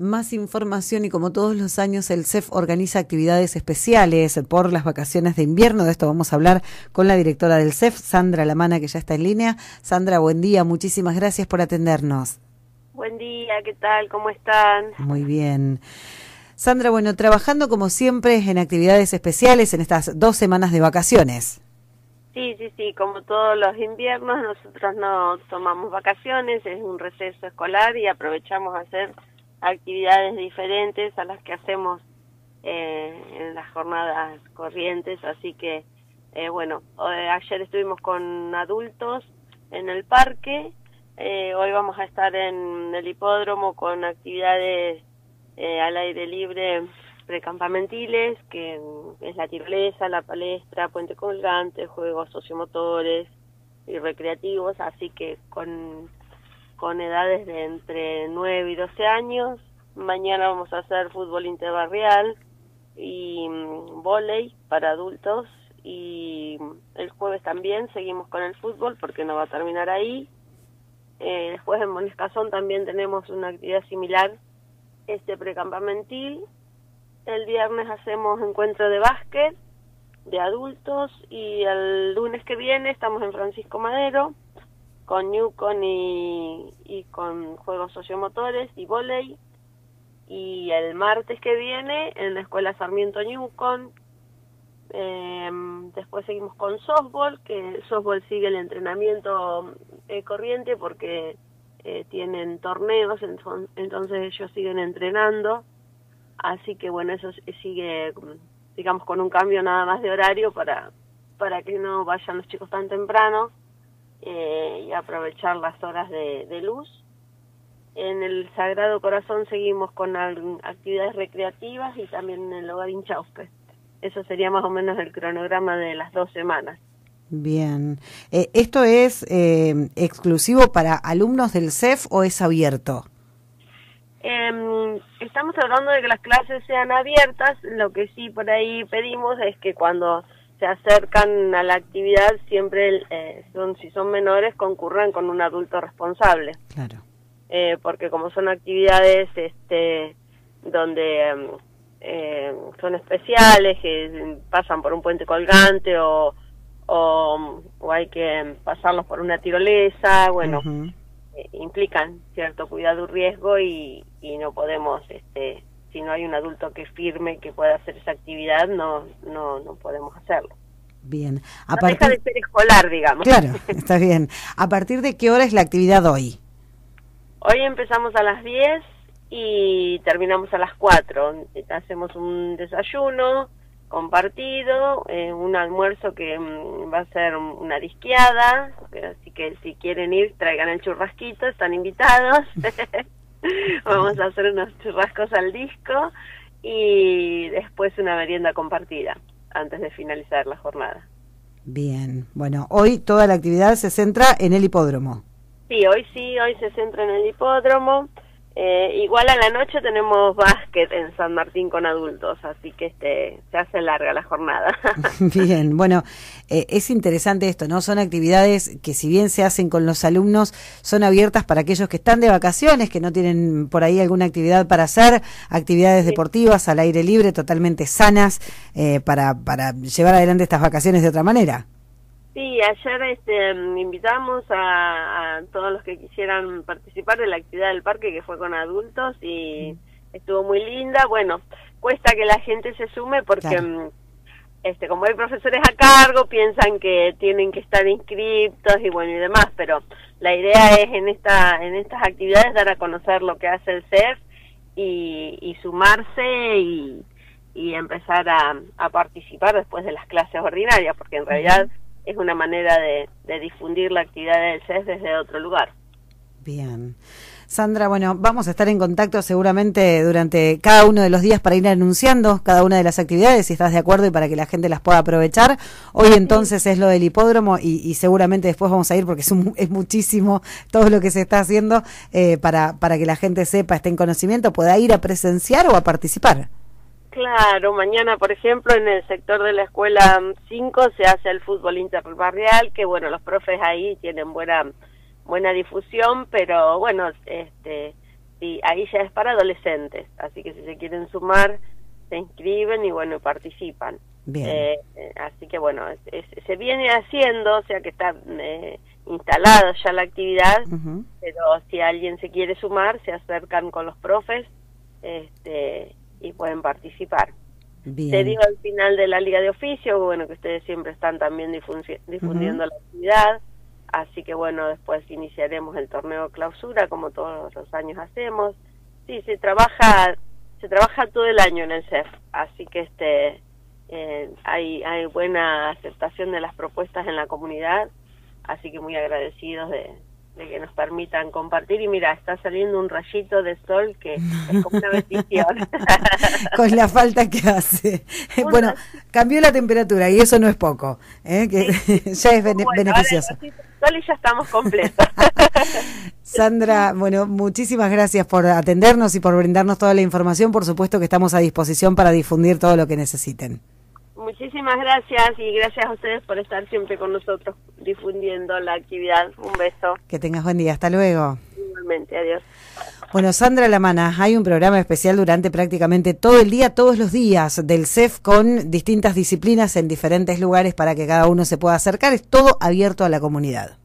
Más información y como todos los años el CEF organiza actividades especiales por las vacaciones de invierno. De esto vamos a hablar con la directora del CEF, Sandra Lamana, que ya está en línea. Sandra, buen día, muchísimas gracias por atendernos. Buen día, ¿qué tal? ¿Cómo están? Muy bien. Sandra, bueno, trabajando como siempre en actividades especiales en estas dos semanas de vacaciones. Sí, sí, sí, como todos los inviernos, nosotros no tomamos vacaciones, es un receso escolar y aprovechamos a hacer actividades diferentes a las que hacemos eh, en las jornadas corrientes, así que eh, bueno, ayer estuvimos con adultos en el parque, eh, hoy vamos a estar en el hipódromo con actividades al aire libre precampamentiles, que es la tirolesa, la palestra, puente colgante, juegos sociomotores y recreativos, así que con con edades de entre 9 y 12 años. Mañana vamos a hacer fútbol interbarrial y mm, volei para adultos y el jueves también seguimos con el fútbol porque no va a terminar ahí. Eh, después en Monescazón también tenemos una actividad similar, este precampamentil. El viernes hacemos encuentro de básquet de adultos y el lunes que viene estamos en Francisco Madero con Newcon y, y con juegos sociomotores y volei. Y el martes que viene en la Escuela Sarmiento Newcon. Eh, después seguimos con softball, que softball sigue el entrenamiento eh, corriente porque eh, tienen torneos, entonces ellos siguen entrenando. Así que bueno, eso sigue, digamos, con un cambio nada más de horario para, para que no vayan los chicos tan temprano eh, y aprovechar las horas de, luz. En el Sagrado Corazón seguimos con actividades recreativas y también en el hogar Inchauspe. Eso sería más o menos el cronograma de las dos semanas. Bien. Eh, ¿Esto es eh, exclusivo para alumnos del CEF o es abierto? Em, estamos hablando de que las clases sean abiertas. Lo que sí por ahí pedimos es que cuando se acercan a la actividad siempre eh, son si son menores concurran con un adulto responsable. Claro. Eh, porque como son actividades este donde em, eh, son especiales que pasan por un puente colgante o, o, hay que pasarlos por una tirolesa bueno implican cierto cuidado y riesgo y, y no podemos este si no hay un adulto que firme que pueda hacer esa actividad, no, no, no podemos hacerlo. Bien. A no deja de ser escolar, digamos. Claro, está bien. ¿A partir de qué hora es la actividad hoy? Hoy empezamos a las 10 y terminamos a las 4. Hacemos un desayuno compartido, eh, un almuerzo que mm, va a ser una disqueada, así que si quieren ir, traigan el churrasquito, están invitados. Vamos a hacer unos churrascos al disco y después una merienda compartida antes de finalizar la jornada. Bien, bueno, hoy toda la actividad se centra en el hipódromo. Sí, hoy sí, hoy se centra en el hipódromo. Eh, igual a la noche tenemos básquet en San Martín con adultos, así que este se hace larga la jornada. bien, bueno, eh, es interesante esto, ¿no? Son actividades que si bien se hacen con los alumnos, son abiertas para aquellos que están de vacaciones, que no tienen por ahí alguna actividad para hacer, actividades deportivas al aire libre, totalmente sanas, eh, para, para llevar adelante estas vacaciones de otra manera. Sí, ayer este, invitamos a, todos los que quisieran participar de la actividad del parque que fue con adultos y estuvo muy linda. Bueno, cuesta que la gente se sume porque mm, este, como hay profesores a cargo piensan que tienen que estar inscriptos y bueno y demás, pero la idea es en esta en estas actividades dar a conocer lo que hace el CEF y, sumarse y, y empezar a, a participar después de las clases ordinarias, porque en realidad es una manera de, difundir la actividad del CES desde otro lugar. Bien. Sandra, bueno, vamos a estar en contacto seguramente durante cada uno de los días para ir anunciando cada una de las actividades, si estás de acuerdo y para que la gente las pueda aprovechar. Hoy entonces es lo del hipódromo y, seguramente después vamos a ir porque es, es muchísimo todo lo que se está haciendo eh, para, para que la gente sepa, esté en conocimiento, pueda ir a presenciar o a participar. Claro, mañana, por ejemplo, en el sector de la escuela 5 se hace el fútbol interbarrial, que bueno, los profes ahí tienen buena buena difusión, pero bueno, este sí, ahí ya es para adolescentes, así que si se quieren sumar, se inscriben y bueno, participan. Bien. Eh, eh, así que bueno, se viene haciendo, o sea que está eh, instalada ya la actividad, pero si alguien se quiere sumar, se acercan con los profes este, y pueden participar. Bien. Se dio al final de la Liga de Oficio, bueno, que ustedes siempre están también difundiendo la actividad, así que bueno, después iniciaremos el torneo clausura, como todos los años hacemos. Sí, se trabaja, se trabaja todo el año en el CEF, así que este eh, hay, hay buena aceptación de las propuestas en la comunidad, así que muy agradecidos de, que nos permitan compartir y mira, está saliendo un rayito de sol que es como una bendición. Con la falta que hace. bueno, cambió la temperatura y eso no es poco, ¿eh? que ya es beneficioso. Sol y ya estamos completos. Sandra, bueno, muchísimas gracias por atendernos y por brindarnos toda la información. Por supuesto que estamos a disposición para difundir todo lo que necesiten. Muchísimas gracias y gracias a ustedes por estar siempre con nosotros difundiendo la actividad. Un beso. Que tengas buen día. Hasta luego. Igualmente, adiós. Bueno, Sandra Lamana, hay un programa especial durante prácticamente todo el día, todos los días del CEF con distintas disciplinas en diferentes lugares para que cada uno se pueda acercar. Es todo abierto a la comunidad.